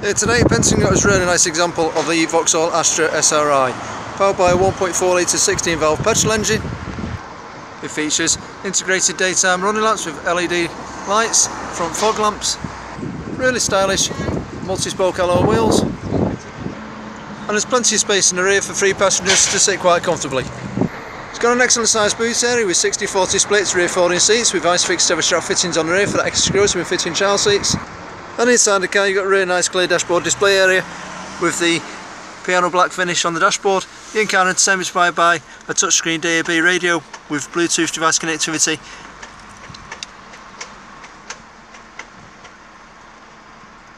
Here today, Pentagon got us a really nice example of the Vauxhall Astra SRI. Powered by a 1.4 litre 16 valve petrol engine. It features integrated daytime running lamps with LED lights, front fog lamps, really stylish multi-spoke alloy wheels and there's plenty of space in the rear for three passengers to sit quite comfortably. It's got an excellent sized boot area with 60-40 splits rear folding seats with Isofix strap fittings on the rear for that extra security when fitting child seats. And inside the car you've got a really nice clear dashboard display area with the piano black finish on the dashboard. The in-car entertainment is provided by a touchscreen DAB radio with Bluetooth device connectivity.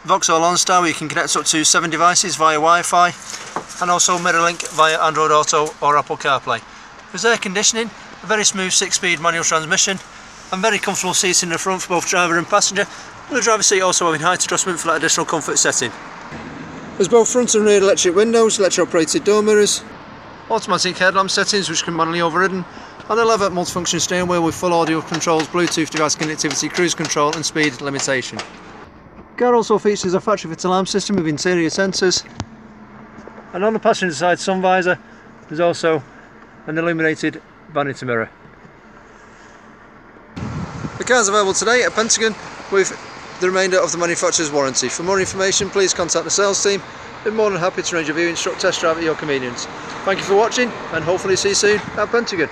Vauxhall OnStar where you can connect up to 7 devices via Wi-Fi and also MirrorLink via Android Auto or Apple CarPlay. There's air conditioning, a very smooth 6-speed manual transmission and very comfortable seats in the front for both driver and passenger the driver's seat also having height adjustment for that additional comfort setting. There's both front and rear electric windows, electric operated door mirrors, automatic headlamp settings which can be manually overridden, and a leather multifunction steering wheel with full audio controls, Bluetooth device connectivity, cruise control and speed limitation. The car also features a factory fit alarm system with interior sensors, and on the passenger side sun visor there's also an illuminated vanity mirror. The car's available today at Pentagon with the remainder of the manufacturer's warranty. For more information please contact the sales team. We're more than happy to arrange a viewing, instruct test drive at your convenience. Thank you for watching and hopefully see you soon at Pentagon.